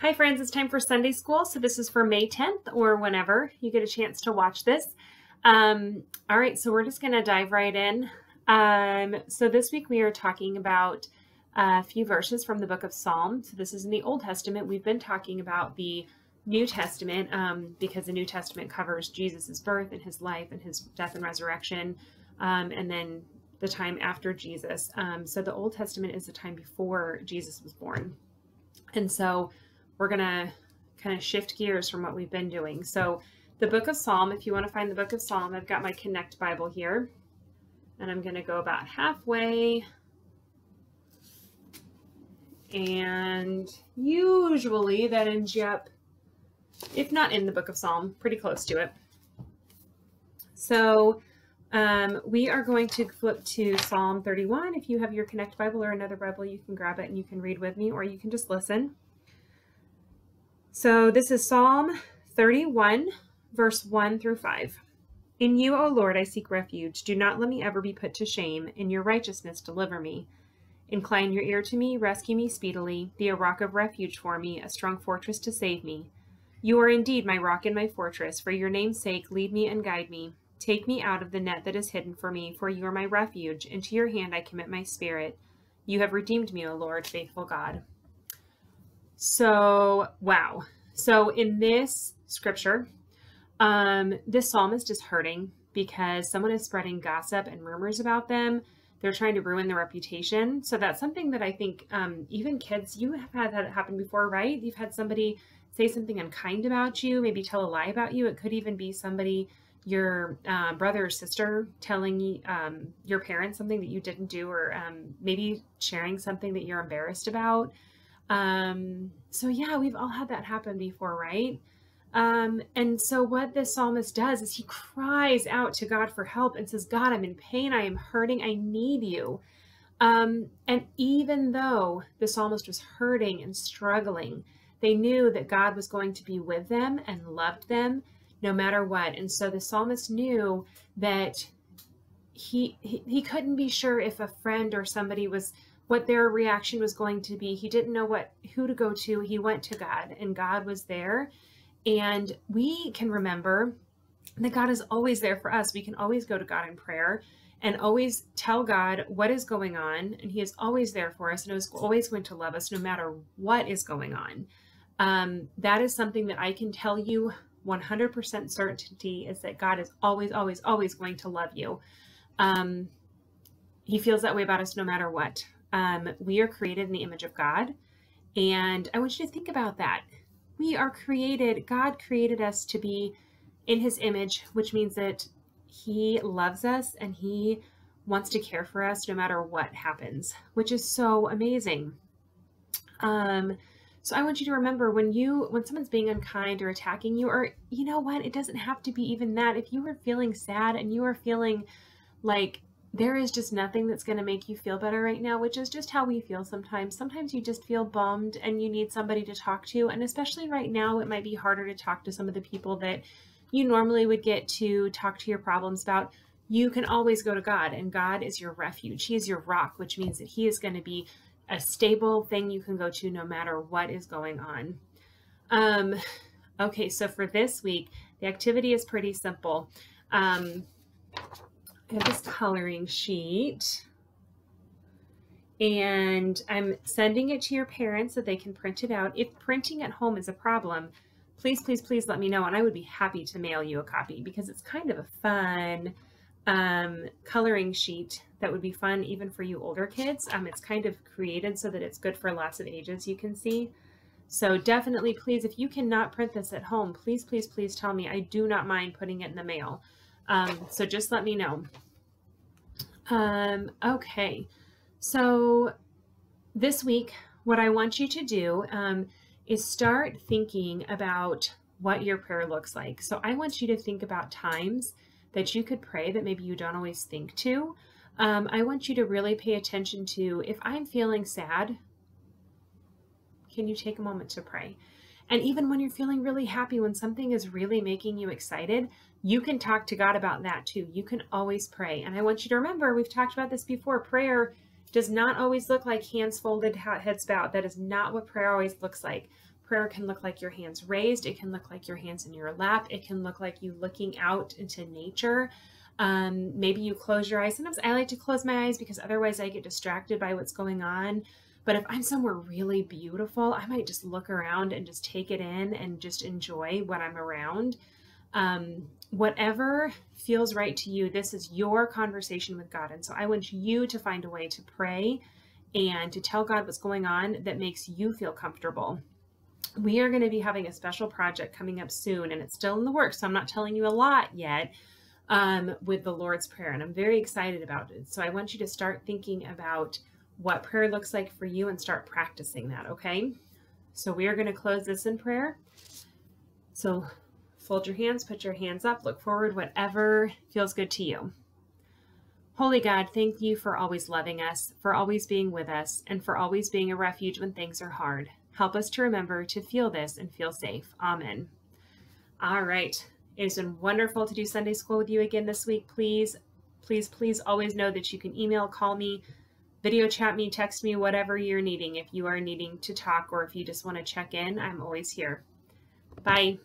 Hi friends, it's time for Sunday school. So this is for May 10th or whenever you get a chance to watch this. Um, all right, so we're just going to dive right in. Um, so this week we are talking about a few verses from the book of Psalm. So this is in the Old Testament. We've been talking about the New Testament um, because the New Testament covers Jesus' birth and his life and his death and resurrection, um, and then the time after Jesus. Um, so the Old Testament is the time before Jesus was born. And so we're going to kind of shift gears from what we've been doing. So the book of Psalm, if you want to find the book of Psalm, I've got my Connect Bible here. And I'm going to go about halfway. And usually that ends you up, if not in the book of Psalm, pretty close to it. So um, we are going to flip to Psalm 31. If you have your Connect Bible or another Bible, you can grab it and you can read with me, or you can just listen. So this is Psalm 31, verse 1 through 5. In you, O Lord, I seek refuge. Do not let me ever be put to shame. In your righteousness, deliver me. Incline your ear to me, rescue me speedily. Be a rock of refuge for me, a strong fortress to save me. You are indeed my rock and my fortress. For your name's sake, lead me and guide me. Take me out of the net that is hidden for me, for you are my refuge. Into your hand I commit my spirit. You have redeemed me, O Lord, faithful God. So, wow. So in this scripture, um, this psalmist is just hurting because someone is spreading gossip and rumors about them. They're trying to ruin their reputation. So that's something that I think um, even kids, you have had that happen before, right? You've had somebody say something unkind about you, maybe tell a lie about you. It could even be somebody, your uh, brother or sister, telling um, your parents something that you didn't do, or um, maybe sharing something that you're embarrassed about. Um, so yeah, we've all had that happen before, right? Um, and so what this psalmist does is he cries out to God for help and says, God, I'm in pain. I am hurting. I need you. Um, and even though the psalmist was hurting and struggling, they knew that God was going to be with them and loved them no matter what. And so the psalmist knew that he, he, he couldn't be sure if a friend or somebody was what their reaction was going to be. He didn't know what who to go to. He went to God and God was there. And we can remember that God is always there for us. We can always go to God in prayer and always tell God what is going on. And He is always there for us and is always going to love us no matter what is going on. Um, that is something that I can tell you 100% certainty is that God is always, always, always going to love you. Um, he feels that way about us no matter what. Um, we are created in the image of God. And I want you to think about that. We are created, God created us to be in his image, which means that he loves us and he wants to care for us no matter what happens, which is so amazing. Um, so I want you to remember when you when someone's being unkind or attacking you, or you know what, it doesn't have to be even that. If you are feeling sad and you are feeling like there is just nothing that's going to make you feel better right now, which is just how we feel sometimes. Sometimes you just feel bummed and you need somebody to talk to. And especially right now, it might be harder to talk to some of the people that you normally would get to talk to your problems about. You can always go to God, and God is your refuge. He is your rock, which means that He is going to be a stable thing you can go to no matter what is going on. Um, okay, so for this week, the activity is pretty simple. Um, I have this coloring sheet and I'm sending it to your parents so they can print it out. If printing at home is a problem, please, please, please let me know and I would be happy to mail you a copy because it's kind of a fun um, coloring sheet that would be fun even for you older kids. Um, it's kind of created so that it's good for lots of ages you can see. So definitely, please, if you cannot print this at home, please, please, please tell me. I do not mind putting it in the mail. Um, so just let me know. Um, okay, so this week, what I want you to do um, is start thinking about what your prayer looks like. So I want you to think about times that you could pray that maybe you don't always think to. Um, I want you to really pay attention to if I'm feeling sad, can you take a moment to pray? And even when you're feeling really happy, when something is really making you excited, you can talk to God about that too. You can always pray. And I want you to remember, we've talked about this before, prayer does not always look like hands folded, heads bowed. That is not what prayer always looks like. Prayer can look like your hands raised. It can look like your hands in your lap. It can look like you looking out into nature. Um, maybe you close your eyes. Sometimes I like to close my eyes because otherwise I get distracted by what's going on. But if I'm somewhere really beautiful, I might just look around and just take it in and just enjoy what I'm around. Um, whatever feels right to you, this is your conversation with God. And so I want you to find a way to pray and to tell God what's going on that makes you feel comfortable. We are going to be having a special project coming up soon, and it's still in the works. So I'm not telling you a lot yet um, with the Lord's Prayer, and I'm very excited about it. So I want you to start thinking about what prayer looks like for you and start practicing that, okay? So we are going to close this in prayer. So fold your hands, put your hands up, look forward, whatever feels good to you. Holy God, thank you for always loving us, for always being with us, and for always being a refuge when things are hard. Help us to remember to feel this and feel safe. Amen. All right. It has been wonderful to do Sunday school with you again this week. Please, please, please always know that you can email, call me, video chat me, text me, whatever you're needing. If you are needing to talk or if you just want to check in, I'm always here. Bye.